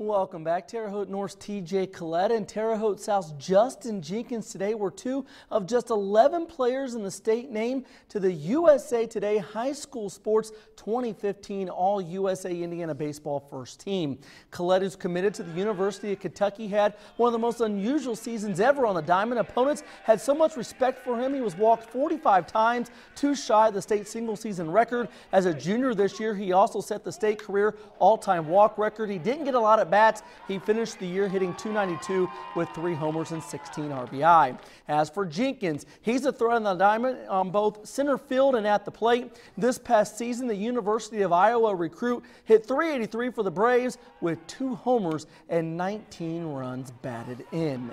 Welcome back. Terre Haute North's TJ Collett and Terre Haute South's Justin Jenkins today were two of just 11 players in the state named to the USA Today High School Sports 2015 All USA Indiana Baseball First Team. Collett who's committed to the University of Kentucky had one of the most unusual seasons ever on the diamond. Opponents had so much respect for him. He was walked 45 times, two shy of the state single season record. As a junior this year, he also set the state career all-time walk record. He didn't get a lot of bats. He finished the year hitting 292 with three homers and 16 RBI. As for Jenkins, he's a threat on the diamond on both center field and at the plate. This past season, the University of Iowa recruit hit 383 for the Braves with two homers and 19 runs batted in.